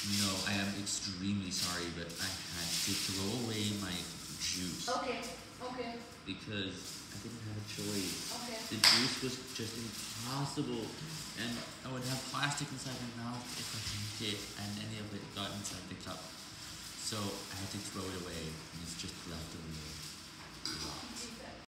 No, I am extremely sorry, but I had to throw away my juice Okay, okay, because I didn't have a choice. okay. The juice was just impossible, and I would have plastic inside my mouth if I drank it, and any of it got inside the cup. So I had to throw it away,